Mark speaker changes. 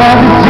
Speaker 1: have